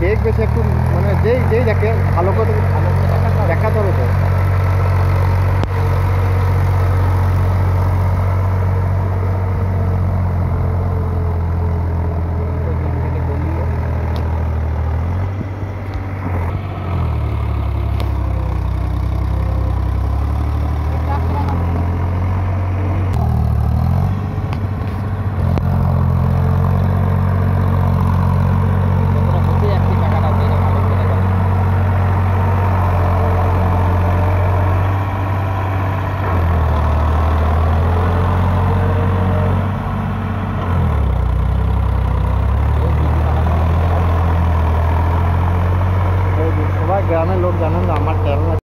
দেখবে সে একটু মানে যেই যেই দেখে ভালো করে हमारे ग्रामीण लोग जानन हमारे टहलना